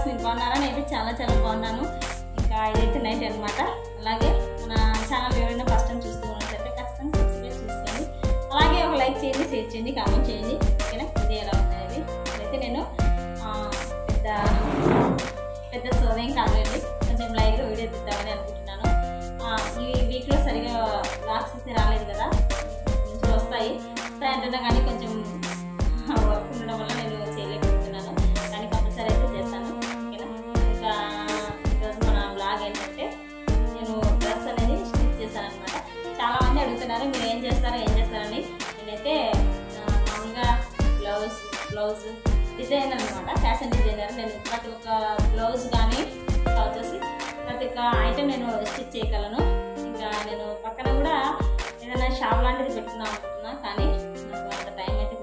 Viewers మీరు బాగున్నారా? నేనైతే చాలా చాలా బాగున్నాను. ఇంకా ఇదైతే నైట్ అనమాట అలాగే మన ఛానల్ ఎవరైనా ఫస్ట్ టైం చూస్తూ ఉన్నట్లయితే ఖచ్చితంగా సబ్స్క్రైబ్ చేసుకోండి. అలాగే ఒక లైక్ చేయండి షేర్ చేయండి కామెంట్ చేయండి. ఓకేనా? ఇది ఎలా ఉన్నాయి అయితే నేను పెద్ద పెద్ద సోదేం కాలేదు మంది మీరు ఏం చేస్తారో ఏం చేస్తారని నేనైతే ఆ, మామూలుగా బ్లౌజ్ బ్లౌజ్ డిజైనర్ అనమాట ఫ్యాషన్ డిజైనర్ నేను ప్రతి ఒక్క బ్లౌజ్ కానీ వచ్చేసి ప్రతి ఒక్క ఐటెం నేను స్టిచ్ చేయగలను. ఇంకా నేను పక్కన కూడా ఏదైనా షాప్ లాంటిది పెట్టుకుందాం అనుకుంటున్నా కానీ నాకు అంత టైం అయితే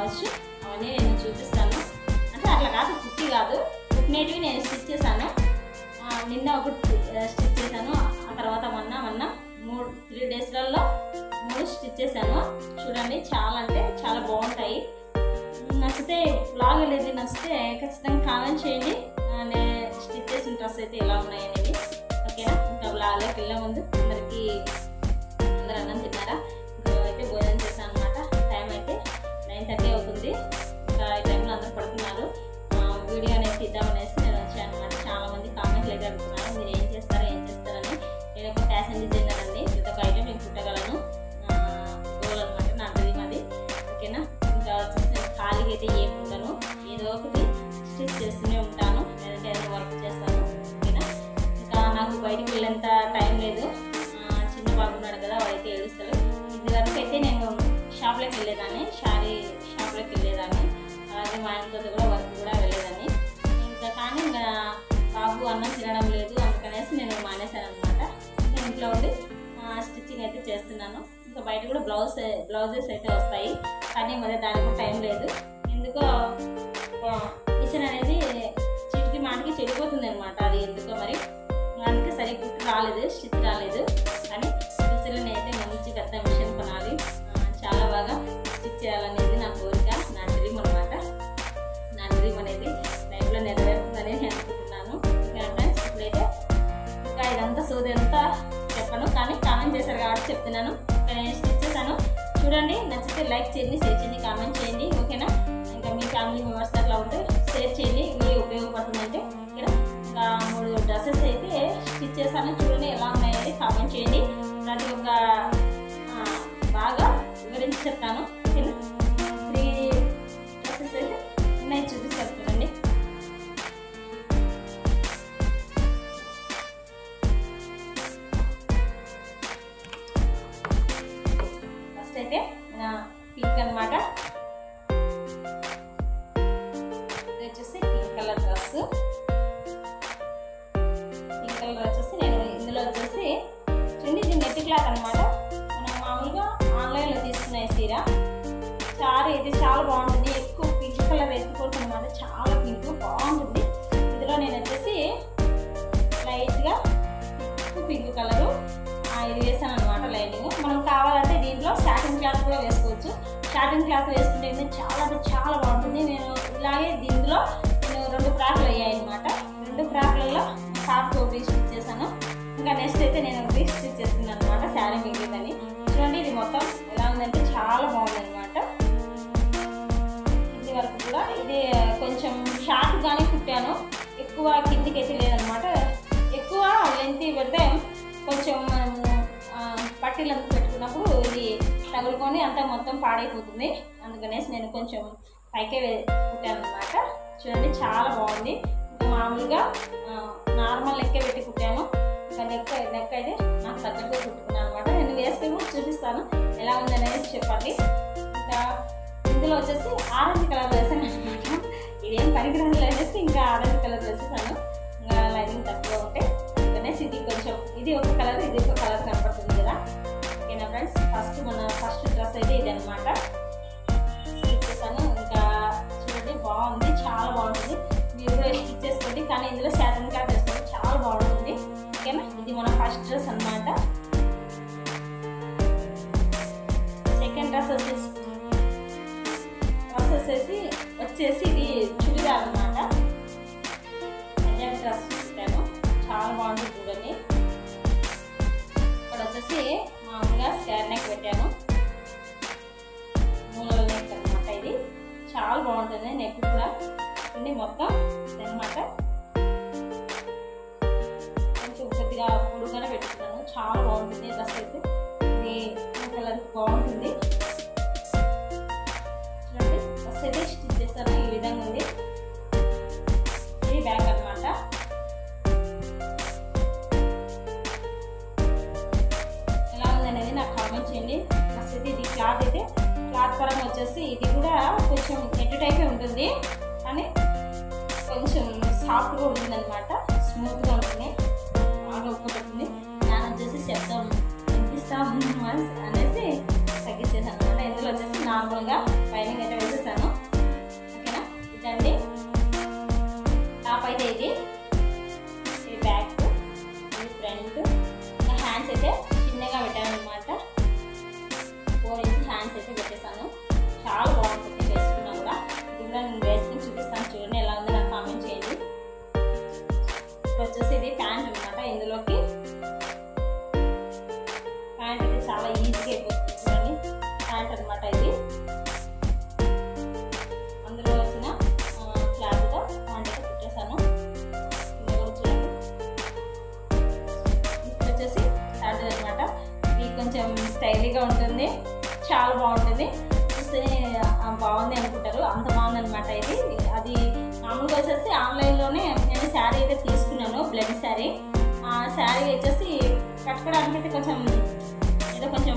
కావచ్చు. అవన్నీ నేను చూపిస్తాను. అంటే అట్లా కాదు కుట్టి కాదు. కుట్టినేటివి నేను స్టిచ్ చేశాను. నిన్న ఒకటి స్టిచ్ చేశాను. ఆ తర్వాత మొన్న మొన్న మూడు త్రీ డేస్లలో మూడు స్టిచ్ చేశాను. చూడండి చాలా అంటే చాలా బాగుంటాయి. నచ్చితే బ్లాగ్ అనేది నచ్చితే ఖచ్చితంగా కామెంట్ చేయండి. ఆ, నేను స్టిచ్ చేసిన డ్రెస్ అయితే ఎలా ఉన్నాయి ఓకేనా? ఇంకా బ్లాగ్లోకి వెళ్ళే ముందు అందరికీ అందరూ అన్నం తిన్నారా? ఇంకా అయితే భోజనం నైన్ అవుతుంది. షాప్లోకి వెళ్ళేదాన్ని శారీ షాప్లోకి వెళ్ళేదాన్ని. అలాగే మా ఆయనతో కూడా వర్క్ కూడా వెళ్ళేదాన్ని. ఇంకా కానీ ఇంకా బాబు అన్నం తినడం లేదు అందుకనేసి నేను మానేశాను అనమాట ఇంకా ఇంట్లో ఉండి స్టిచ్చింగ్ అయితే చేస్తున్నాను. ఇంకా బయట కూడా బ్లౌజ్ బ్లౌజెస్ అయితే వస్తాయి. కానీ మరి దానికి టైం లేదు. ఎందుకో మిషన్ అనేది చిటికి మాటికి చెడిపోతుంది అనమాట అది ఎందుకో మరి. అందుకే సరిగ్గా రాలేదు స్టిచ్ రాలేదు. చేస్తున్నాను. కాబట్టి నేను స్టిచ్ చేశాను. చూడండి నచ్చితే లైక్ చేయండి షేర్ చేయండి కామెంట్ చేయండి ఓకేనా? ఇంకా మీ ఫ్యామిలీ మెంబర్స్ అట్లా ఉంటే షేర్ చేయండి మీ ఉపయోగపడుతుందంటే ఇక్కడ ఇంకా మూడు డ్రెస్సెస్ అయితే స్టిచ్ చేశాను. చూడండి ఎలా ఉన్నాయని కామెంట్ చేయండి. ప్రతి ఒక్క బాగా వివరించి చెప్తాను. ఓకేనా? త్రీ డ్రెస్సెస్ అయితే ఉన్నాయి చూపిస్తాను. ఇది చాలా బాగుంటుంది. ఎక్కువ పింక్ కలర్ వేసుకోవచ్చు అనమాట చాలా పింక్ బాగుంటుంది. ఇందులో నేను వచ్చేసి లైట్గా ఎక్కువ పింక్ కలరు ఇది వేసాను అనమాట లైనింగ్. మనం కావాలంటే దీంట్లో సాటిన్ క్లాత్ కూడా వేసుకోవచ్చు. సాటిన్ క్లాత్ వేసుకుంటే చాలా అంటే చాలా బాగుంటుంది. నేను ఇలాగే దీంట్లో నేను రెండు ఫ్రాక్లు అయ్యాయి అనమాట రెండు ఫ్రాక్లలో టాప్ ఒకటి స్టిచ్ చేశాను. ఇంకా నెక్స్ట్ అయితే నేను ఒకటి స్టిచ్ చేస్తున్నాను అనమాట శారీ మిగిలిందని చూడండి ఇది మొత్తం ఎలా ఉందంటే చాలా బాగుంది అనమాట ఇది ఇది కొంచెం షార్ట్గానే కుట్టాను. ఎక్కువ కిందికి అయితే లేదనమాట. ఎక్కువ లెంత్ పెడితే కొంచెం మనము పెట్టుకున్నప్పుడు ఇది తగులుకొని అంతా మొత్తం పాడైపోతుంది. అందుకనేసి నేను కొంచెం పైకే కుట్టాను అనమాట చూడండి చాలా బాగుంది. మామూలుగా నార్మల్ లెక్క పెట్టి కుట్టాను. ఇంకా నెక్ నెక్ అయితే నాకు తగ్గట్టుగా కుట్టుకున్నాను అనమాట నేను వేసుకొని కూడా చూపిస్తాను. ఎలా ఉంది అనేది చెప్పండి. ఇంకా ఇందులో వచ్చేసి ఆరెంజ్ కలర్ వేసాను అనమాట ఇదేం పనికిరాని అనేసి ఇంకా ఆరెంజ్ కలర్ వేసేసాను ఇంకా లైనింగ్ తక్కువ ఉంటే అందుకనేసి ఇది కొంచెం ఇది ఒక కలర్ ఇది ఒక కలర్ కనపడుతుంది కదా. ఓకేనా ఫ్రెండ్స్ ఫస్ట్ మన ఫస్ట్ డ్రెస్ అయితే ఇది అనమాట చేశాను. ఇంకా చూడండి బాగుంది. చాలా బాగుంటుంది. మీరు కూడా స్టిచ్ చేసుకోండి. కానీ ఇందులో శాతం క్లాత్ వేసుకోండి. చాలా బాగుంటుంది. ఓకేనా ఇది మన ఫస్ట్ డ్రెస్ అనమాట సెకండ్ డ్రెస్ వచ్చేసి డ్రెస్ వచ్చేసి వచ్చేసి ఇది చుడిదార్ అనమాట డ్రెస్ చూస్తాను చాలా బాగుంటుంది చూడండి. ఇక్కడ వచ్చేసి మామూలుగా స్క్వేర్ నెక్ పెట్టాను. మూలల నెక్ అనమాట ఇది. చాలా బాగుంటుంది నెక్ కూడా. ఇది మొత్తం అనమాట కొంచెం కొద్దిగా పొడుగానే పెట్టుకున్నాను. చాలా బాగుంటుంది డ్రెస్ అయితే. ఉందన్నమాట. స్టైలీగా ఉంటుంది. చాలా బాగుంటుంది. చూస్తే బాగుంది అనుకుంటారు. అంత బాగుందనమాట ఇది. అది మామూలుగా వచ్చేసి ఆన్లైన్లోనే నేను శారీ అయితే తీసుకున్నాను బ్లడ్ శారీ. ఆ శారీ వచ్చేసి కట్టుకోవడానికి అయితే కొంచెం ఏదో కొంచెం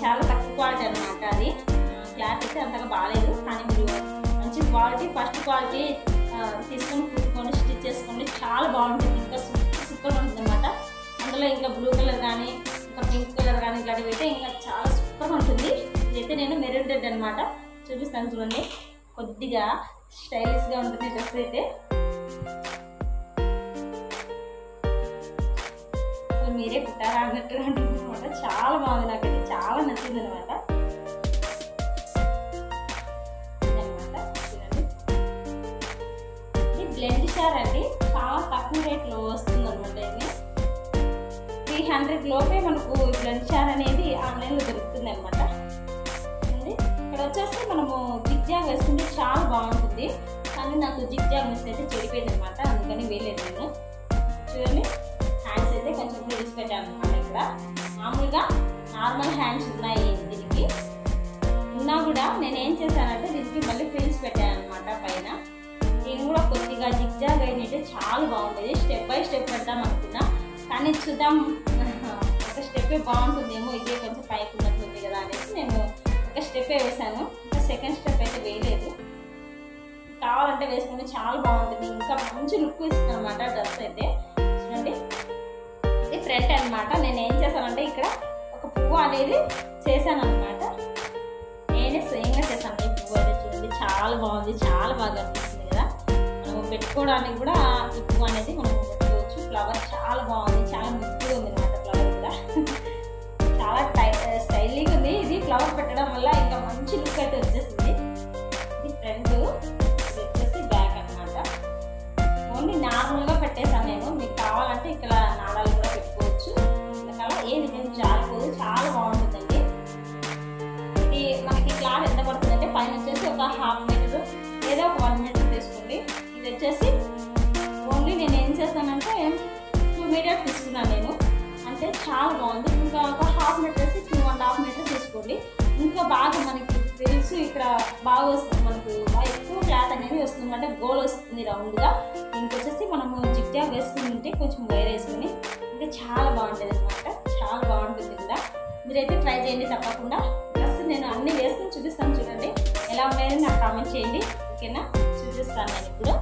చాలా తక్కువ క్వాలిటీ అనమాట అది. క్లాత్ అయితే అంతగా బాగాలేదు కానీ మీరు మంచి క్వాలిటీ ఫస్ట్ క్వాలిటీ తీసుకొని కుట్టుకొని స్టిచ్ చేసుకోండి. చాలా బాగుంటుంది. ఇంకా సూపర్ సూపర్ ఉంటుంది అనమాట అందులో ఇంకా బ్లూ కలర్ కానీ పింక్ కలర్ కానీ ఇట్లాంటివి అయితే ఇంకా చాలా సూపర్ ఉంటుంది. ఇదైతే నేను మెరూన్ రెడ్ అనమాట చూపిస్తాను చూడండి. కొద్దిగా స్టైలిష్గా ఉంటుంది డ్రెస్ అయితే. మీరే పుట్టారా అన్నట్టుగా ఉంటుంది అనమాట చాలా బాగుంది నాకైతే. చాలా నచ్చింది అనమాట ఇది బ్లెండ్ షార్ అండి. చాలా తక్కువ రేట్లో వస్తుంది. త్రీ హండ్రెడ్ లోపే మనకు ఈ బ్లెండ్ అనేది ఆన్లైన్లో దొరుకుతుంది అనమాట ఇక్కడ వచ్చేసి మనము జిగ్ జాగ్ వేసుకుంటే చాలా బాగుంటుంది. కానీ నాకు జిగ్ జాగ్ మిస్ అయితే చెడిపోయింది అనమాట అందుకని వేయలేదు నేను. చూడండి హ్యాండ్స్ అయితే కొంచెం ఫ్రీస్ పెట్టాను అనమాట ఇక్కడ. మామూలుగా నార్మల్ హ్యాండ్స్ ఉన్నాయి దీనికి. ఉన్నా కూడా నేను ఏం చేశానంటే దీనికి మళ్ళీ ఫ్రిల్స్ పెట్టాను అనమాట పైన. దీన్ని కూడా కొద్దిగా జిగ్జాగ్ అయినట్టు చాలా బాగుంటుంది. స్టెప్ బై స్టెప్ పెడతాం అనుకున్నా. కానీ చూద్దాం. ఒక స్టెప్పే బాగుంటుందేమో ఇదే కొంచెం పైకి ఉన్నట్టుంది కదా అనేసి నేను ఒక స్టెప్పే వేసాను ఇంకా సెకండ్ స్టెప్ అయితే వేయలేదు. కావాలంటే వేసుకుంటే చాలా బాగుంటుంది. ఇంకా మంచి లుక్ ఇస్తుంది అనమాట డ్రెస్ అయితే. చూడండి. ఇది ఫ్రంట్ అనమాట నేను ఏం చేశానంటే ఇక్కడ ఒక పువ్వు అనేది చేశాను అనమాట నేనే స్వయంగా చేశాను. ఈ పువ్వు అయితే చూడండి చాలా బాగుంది. చాలా బాగా అనిపిస్తుంది కదా. మనము పెట్టుకోవడానికి కూడా ఈ పువ్వు అనేది మనం ఫ్లవర్ చాలా బాగుంది చాలా ముద్దుగా ఉంది అనమాట ఫ్లవర్ కూడా. చాలా టై స్టైలీగా ఉంది. ఇది ఫ్లవర్ పెట్టడం వల్ల ఇంకా మంచి లుక్ అయితే వచ్చేసింది. ఇది ఫ్రంట్ ఇది వచ్చేసి బ్యాక్ అనమాట ఓన్లీ నార్మల్గా పెట్టేశాను నేను మీకు కావాలంటే ఇక్కడ నాడాలు కూడా పెట్టుకోవచ్చు. ఇంకా ఏది నేను జారిపోదు చాలా బాగుంది చాలా బాగుంది. ఇంకా ఒక హాఫ్ మీటర్ వేసి టూ అండ్ హాఫ్ మీటర్ తీసుకోండి. ఇంకా బాగా మనకి తెలుసు ఇక్కడ బాగా వస్తుంది మనకు. బాగా ఎక్కువ క్లాత్ అనేది వస్తుంది. అనమాట గోల్ వస్తుంది రౌండ్గా ఇంకొచ్చేసి మనము జిగ్జాగ్ వేసుకుని ఉంటే కొంచెం వైర్ వేసుకుని ఇంకా చాలా బాగుంటుంది అనమాట చాలా బాగుంటుంది కూడా మీరైతే ట్రై చేయండి తప్పకుండా. ప్లస్ నేను అన్ని వేసుకుని చూపిస్తాను చూడండి. ఎలా ఉన్నాయని నాకు కామెంట్ చేయండి. ఓకేనా? చూపిస్తాను నేను ఇప్పుడు.